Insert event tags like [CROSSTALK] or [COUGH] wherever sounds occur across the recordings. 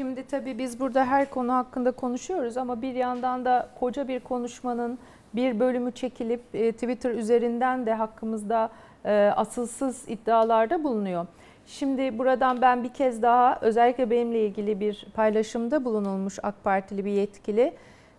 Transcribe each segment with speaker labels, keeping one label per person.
Speaker 1: Şimdi tabii biz burada her konu hakkında konuşuyoruz ama bir yandan da koca bir konuşmanın bir bölümü çekilip e, Twitter üzerinden de hakkımızda e, asılsız iddialarda bulunuyor. Şimdi buradan ben bir kez daha özellikle benimle ilgili bir paylaşımda bulunulmuş AK Partili bir yetkili.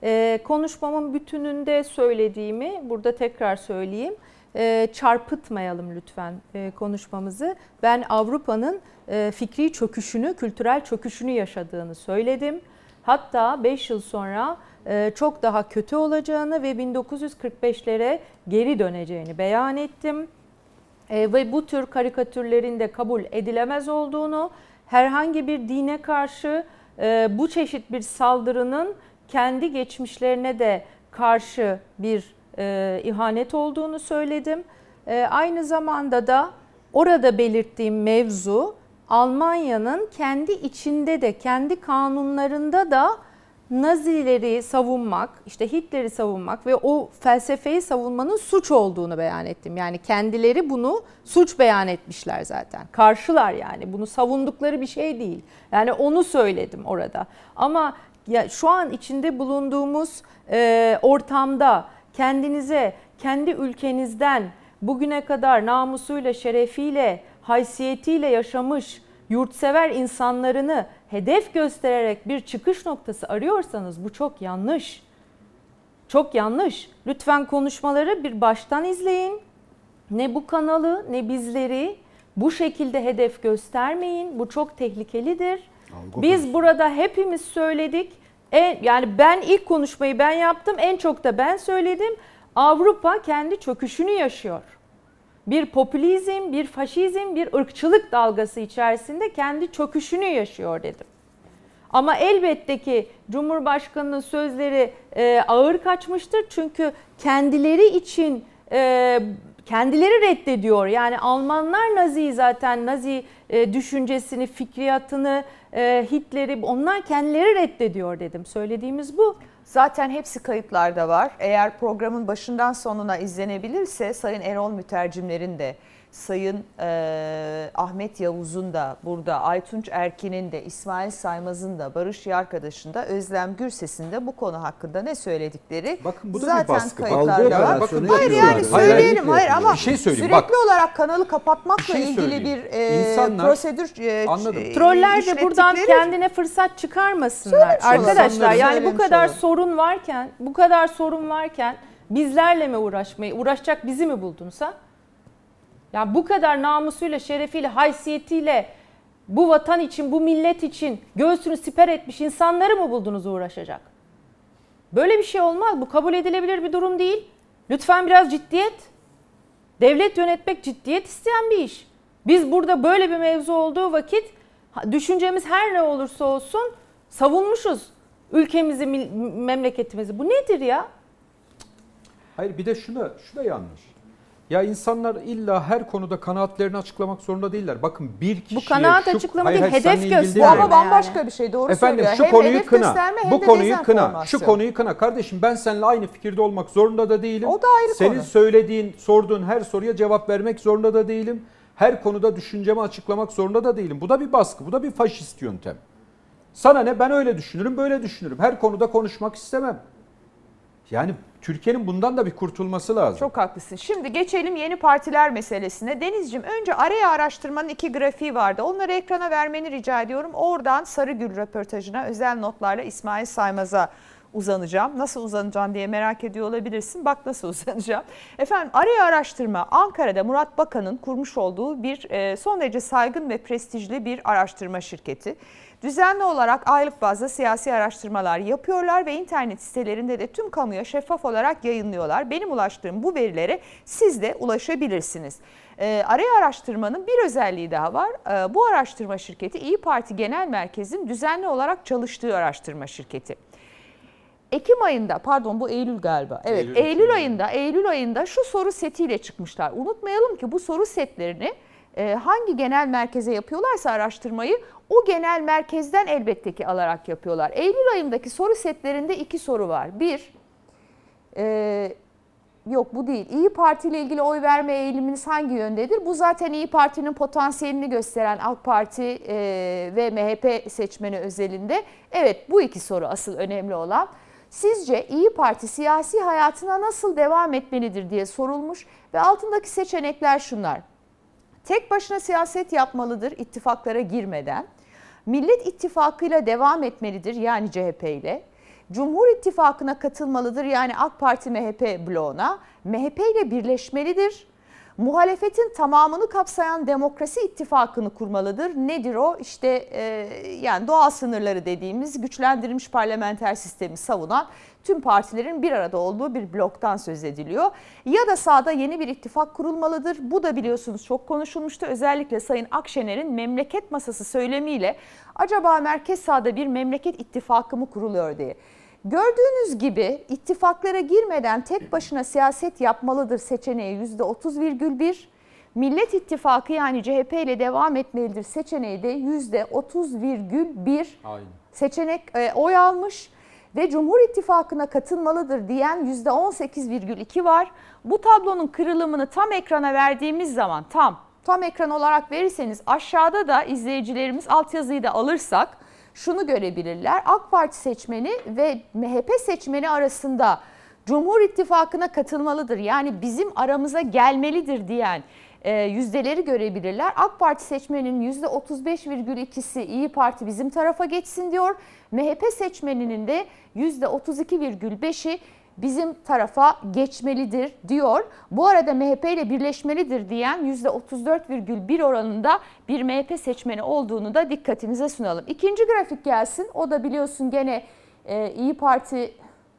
Speaker 1: E, konuşmamın bütününde söylediğimi burada tekrar söyleyeyim. E, çarpıtmayalım lütfen e, konuşmamızı. Ben Avrupa'nın e, fikri çöküşünü, kültürel çöküşünü yaşadığını söyledim. Hatta 5 yıl sonra e, çok daha kötü olacağını ve 1945'lere geri döneceğini beyan ettim. E, ve bu tür karikatürlerin de kabul edilemez olduğunu, herhangi bir dine karşı e, bu çeşit bir saldırının kendi geçmişlerine de karşı bir e, ihanet olduğunu söyledim. E, aynı zamanda da orada belirttiğim mevzu Almanya'nın kendi içinde de kendi kanunlarında da Nazileri savunmak, işte Hitler'i savunmak ve o felsefeyi savunmanın suç olduğunu beyan ettim. Yani kendileri bunu suç beyan etmişler zaten. Karşılar yani. Bunu savundukları bir şey değil. Yani onu söyledim orada. Ama ya şu an içinde bulunduğumuz e, ortamda kendinize, kendi ülkenizden bugüne kadar namusuyla, şerefiyle, haysiyetiyle yaşamış yurtsever insanlarını hedef göstererek bir çıkış noktası arıyorsanız bu çok yanlış. Çok yanlış. Lütfen konuşmaları bir baştan izleyin. Ne bu kanalı ne bizleri bu şekilde hedef göstermeyin. Bu çok tehlikelidir. Biz burada hepimiz söyledik. En, yani ben ilk konuşmayı ben yaptım. En çok da ben söyledim. Avrupa kendi çöküşünü yaşıyor bir popülizm, bir faşizm, bir ırkçılık dalgası içerisinde kendi çöküşünü yaşıyor dedim. Ama elbette ki Cumhurbaşkanı'nın sözleri e, ağır kaçmıştır. Çünkü kendileri için e, kendileri reddediyor. Yani Almanlar Nazi zaten Nazi e, düşüncesini, fikriyatını, e, Hitler'i onlar kendileri reddediyor dedim. Söylediğimiz bu.
Speaker 2: Zaten hepsi kayıtlarda var. Eğer programın başından sonuna izlenebilirse Sayın Erol Mütercimler'in de Sayın e, Ahmet Yavuz'un da burada, Aytunç Erkin'in de, İsmail Saymaz'ın da, Barış Yarkadaş'ın da, Özlem Gürses'in de bu konu hakkında ne söyledikleri
Speaker 3: Bakın bu da
Speaker 2: zaten
Speaker 3: bir baskı.
Speaker 2: kayıtlarda var.
Speaker 3: Bakın,
Speaker 2: hayır yani söyleyelim hayır, hayır ama bir şey sürekli
Speaker 3: Bak,
Speaker 2: olarak kanalı kapatmakla bir şey ilgili bir e, İnsanlar, prosedür
Speaker 1: e, anladım. E, Troller de buradan kendine fırsat çıkarmasınlar. Arkadaşlar yani bu kadar sorun varken, bu kadar sorun varken bizlerle mi uğraşmayı, uğraşacak bizi mi buldunsa? Ya bu kadar namusuyla, şerefiyle, haysiyetiyle bu vatan için, bu millet için göğsünü siper etmiş insanları mı buldunuz uğraşacak? Böyle bir şey olmaz. Bu kabul edilebilir bir durum değil. Lütfen biraz ciddiyet. Devlet yönetmek ciddiyet isteyen bir iş. Biz burada böyle bir mevzu olduğu vakit düşüncemiz her ne olursa olsun savunmuşuz ülkemizi, memleketimizi. Bu nedir ya?
Speaker 3: Hayır bir de şu da yanlış. Ya insanlar illa her konuda kanaatlerini açıklamak zorunda değiller. Bakın bir kişiye...
Speaker 1: Bu kanaat
Speaker 3: şu,
Speaker 1: açıklama hayır, değil, hedef gösterme.
Speaker 2: Bu ama bambaşka bir şey doğru
Speaker 3: Efendim,
Speaker 2: söylüyor.
Speaker 3: şu
Speaker 2: hem
Speaker 3: konuyu
Speaker 2: hedef
Speaker 3: kına, bu
Speaker 2: de
Speaker 3: konuyu kına, şu konuyu kına. Kardeşim ben seninle aynı fikirde olmak zorunda da değilim.
Speaker 2: O da ayrı
Speaker 3: Senin
Speaker 2: konu.
Speaker 3: söylediğin, sorduğun her soruya cevap vermek zorunda da değilim. Her konuda düşüncemi açıklamak zorunda da değilim. Bu da bir baskı, bu da bir faşist yöntem. Sana ne ben öyle düşünürüm, böyle düşünürüm. Her konuda konuşmak istemem. Yani Türkiye'nin bundan da bir kurtulması lazım.
Speaker 2: Çok haklısın. Şimdi geçelim yeni partiler meselesine. Denizciğim önce araya araştırmanın iki grafiği vardı. Onları ekrana vermeni rica ediyorum. Oradan Sarıgül röportajına özel notlarla İsmail Saymaz'a uzanacağım. Nasıl uzanacağım diye merak ediyor olabilirsin. Bak nasıl [LAUGHS] uzanacağım. Efendim araya araştırma Ankara'da Murat Bakan'ın kurmuş olduğu bir e, son derece saygın ve prestijli bir araştırma şirketi. Düzenli olarak aylık bazda siyasi araştırmalar yapıyorlar ve internet sitelerinde de tüm kamuya şeffaf olarak yayınlıyorlar. Benim ulaştığım bu verilere siz de ulaşabilirsiniz. E, araya araştırmanın bir özelliği daha var. E, bu araştırma şirketi İyi Parti Genel Merkez'in düzenli olarak çalıştığı araştırma şirketi. Ekim ayında pardon bu Eylül galiba. Evet Eylül, Eylül ayında Eylül ayında şu soru setiyle çıkmışlar. Unutmayalım ki bu soru setlerini hangi genel merkeze yapıyorlarsa araştırmayı o genel merkezden elbette ki alarak yapıyorlar. Eylül ayındaki soru setlerinde iki soru var. Bir, e, Yok bu değil. İyi Parti ile ilgili oy verme eğiliminiz hangi yöndedir? Bu zaten İyi Parti'nin potansiyelini gösteren AK Parti e, ve MHP seçmeni özelinde. Evet bu iki soru asıl önemli olan. Sizce İyi Parti siyasi hayatına nasıl devam etmelidir diye sorulmuş ve altındaki seçenekler şunlar. Tek başına siyaset yapmalıdır ittifaklara girmeden. Millet İttifakı'yla devam etmelidir yani CHP ile. Cumhur İttifakı'na katılmalıdır yani AK Parti MHP bloğuna. MHP ile birleşmelidir. Muhalefetin tamamını kapsayan demokrasi ittifakını kurmalıdır. Nedir o? İşte e, yani doğal sınırları dediğimiz güçlendirilmiş parlamenter sistemi savunan tüm partilerin bir arada olduğu bir bloktan söz ediliyor. Ya da sağda yeni bir ittifak kurulmalıdır. Bu da biliyorsunuz çok konuşulmuştu. Özellikle Sayın Akşener'in memleket masası söylemiyle acaba merkez sağda bir memleket ittifakı mı kuruluyor diye. Gördüğünüz gibi ittifaklara girmeden tek başına siyaset yapmalıdır seçeneği %30,1. Millet İttifakı yani CHP ile devam etmelidir seçeneği de %30,1
Speaker 3: Aynen.
Speaker 2: seçenek e, oy almış ve Cumhur İttifakı'na katılmalıdır diyen %18,2 var. Bu tablonun kırılımını tam ekrana verdiğimiz zaman tam tam ekran olarak verirseniz aşağıda da izleyicilerimiz altyazıyı da alırsak şunu görebilirler. AK Parti seçmeni ve MHP seçmeni arasında Cumhur İttifakı'na katılmalıdır. Yani bizim aramıza gelmelidir diyen e, yüzdeleri görebilirler. AK Parti seçmeninin %35,2'si İyi Parti bizim tarafa geçsin diyor. MHP seçmeninin de %32,5'i bizim tarafa geçmelidir diyor. Bu arada MHP ile birleşmelidir diyen %34,1 oranında bir MHP seçmeni olduğunu da dikkatinize sunalım. İkinci grafik gelsin. O da biliyorsun gene e, İyi Parti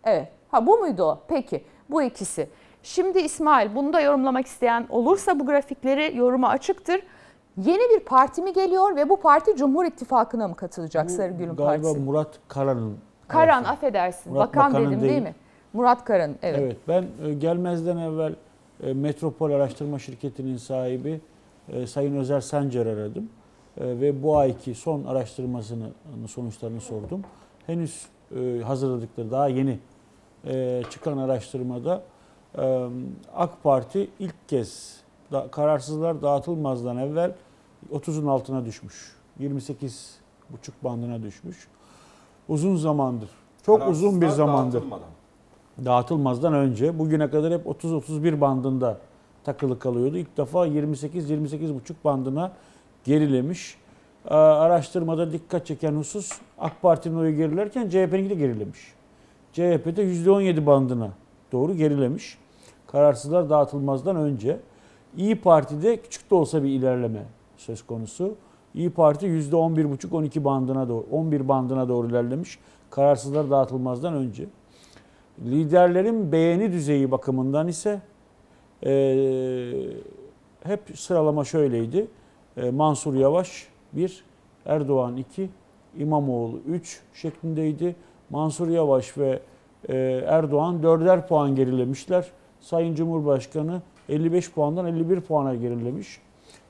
Speaker 2: evet. Ha bu muydu o? Peki. Bu ikisi. Şimdi İsmail bunu da yorumlamak isteyen olursa bu grafikleri yoruma açıktır. Yeni bir parti mi geliyor ve bu parti Cumhur İttifakı'na mı katılacak Sarıgül'ün
Speaker 4: Galiba
Speaker 2: partisi?
Speaker 4: Murat Karan'ın.
Speaker 2: Karan affedersin.
Speaker 4: Murat
Speaker 2: Bakan
Speaker 4: Bakan'ın
Speaker 2: dedim değil.
Speaker 4: değil.
Speaker 2: mi? Murat Karan evet.
Speaker 4: Evet. ben e, gelmezden evvel e, Metropol Araştırma Şirketi'nin sahibi e, Sayın Özer Sancar aradım. Ve bu ayki son araştırmasını sonuçlarını sordum. Henüz hazırladıkları daha yeni çıkan araştırmada AK Parti ilk kez kararsızlar dağıtılmazdan evvel 30'un altına düşmüş. 28 buçuk bandına düşmüş. Uzun zamandır. Çok uzun bir zamandır
Speaker 3: dağıtılmadan.
Speaker 4: Dağıtılmazdan önce bugüne kadar hep 30-31 bandında takılı kalıyordu. İlk defa 28-28,5 bandına gerilemiş. Ee, Araştırmada dikkat çeken husus AK Parti'nin oyu gerilerken CHP'ninki de gerilemiş. CHP'de %17 bandına doğru gerilemiş. Kararsızlar dağıtılmazdan önce. İyi Parti'de küçük de olsa bir ilerleme söz konusu. İyi Parti %11,5-12 bandına doğru, 11 bandına doğru ilerlemiş. Kararsızlar dağıtılmazdan önce. Liderlerin beğeni düzeyi bakımından ise e, hep sıralama şöyleydi. E, Mansur Yavaş 1, Erdoğan 2, İmamoğlu 3 şeklindeydi. Mansur Yavaş ve e, Erdoğan 4'er puan gerilemişler. Sayın Cumhurbaşkanı 55 puandan 51 puana gerilemiş.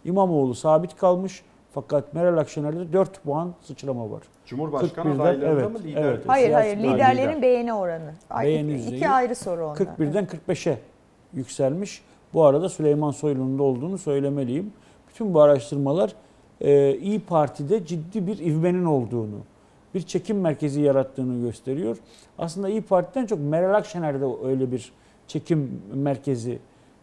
Speaker 4: İmamoğlu sabit kalmış fakat Meral Akşener'de 4 puan sıçrama var.
Speaker 3: Cumhurbaşkanı
Speaker 4: 41'den
Speaker 3: adaylarında
Speaker 4: evet,
Speaker 3: mı lider?
Speaker 4: evet.
Speaker 2: Hayır hayır
Speaker 4: lider.
Speaker 2: liderlerin beğeni oranı.
Speaker 4: Beğeni
Speaker 2: iki,
Speaker 4: düzeyi
Speaker 2: ayrı soru onlar.
Speaker 4: 41'den 45'e yükselmiş. Bu arada Süleyman Soylu'nun da olduğunu söylemeliyim. Bütün bu araştırmalar e, İyi Parti'de ciddi bir ivmenin olduğunu, bir çekim merkezi yarattığını gösteriyor. Aslında İyi Parti'den çok Meral Akşener'de öyle bir çekim merkezi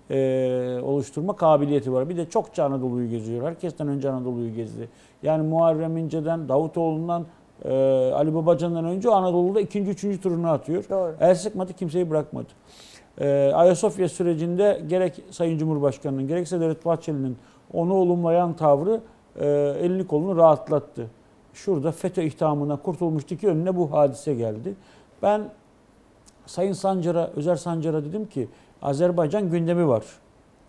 Speaker 4: e, oluşturma kabiliyeti var. Bir de çokça Anadolu'yu geziyor. Herkesten önce Anadolu'yu gezdi. Yani Muharrem İnce'den, Davutoğlu'ndan, e, Ali Babacan'dan önce Anadolu'da ikinci, üçüncü turunu atıyor.
Speaker 2: Doğru.
Speaker 4: El sıkmadı, kimseyi bırakmadı. Ee, Ayasofya sürecinde gerek Sayın Cumhurbaşkanı'nın gerekse Devlet Bahçeli'nin onu olumlayan tavrı e, elini kolunu rahatlattı. Şurada FETÖ ihtamına kurtulmuştu ki önüne bu hadise geldi. Ben Sayın Sancar'a, Özer Sancar'a dedim ki Azerbaycan gündemi var.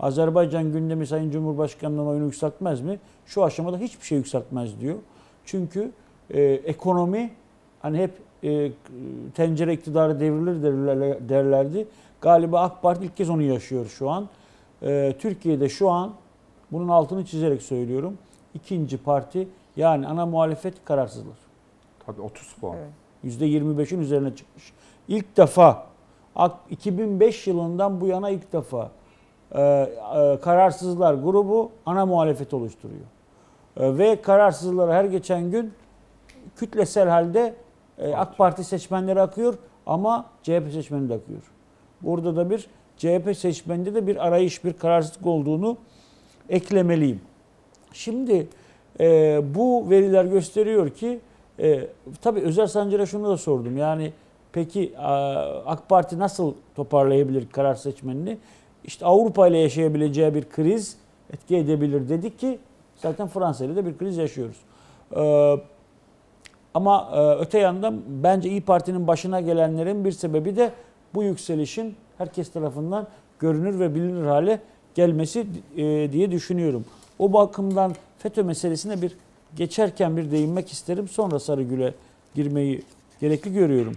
Speaker 4: Azerbaycan gündemi Sayın Cumhurbaşkanı'nın oyunu yükseltmez mi? Şu aşamada hiçbir şey yükseltmez diyor. Çünkü e, ekonomi hani hep e, tencere iktidarı devrilir derler- derlerdi. Galiba AK Parti ilk kez onu yaşıyor şu an. E, Türkiye'de şu an bunun altını çizerek söylüyorum. ikinci parti yani ana muhalefet kararsızlar.
Speaker 3: Tabii 30 puan.
Speaker 2: Evet.
Speaker 4: %25'in üzerine çıkmış. İlk defa 2005 yılından bu yana ilk defa e, e, kararsızlar grubu ana muhalefet oluşturuyor. E, ve kararsızlara her geçen gün kütlesel halde e, AK Parti seçmenleri akıyor ama CHP seçmeni de akıyor. Burada da bir CHP seçmeninde de bir arayış, bir kararsızlık olduğunu eklemeliyim. Şimdi e, bu veriler gösteriyor ki e, tabii Özer Sancar'a şunu da sordum. Yani peki AK Parti nasıl toparlayabilir karar seçmenini? İşte Avrupa ile yaşayabileceği bir kriz etki edebilir dedik ki zaten Fransa ile de bir kriz yaşıyoruz. E, ama e, öte yandan bence İyi Parti'nin başına gelenlerin bir sebebi de bu yükselişin herkes tarafından görünür ve bilinir hale gelmesi e, diye düşünüyorum. O bakımdan FETÖ meselesine bir geçerken bir değinmek isterim. Sonra Sarıgül'e girmeyi gerekli görüyorum.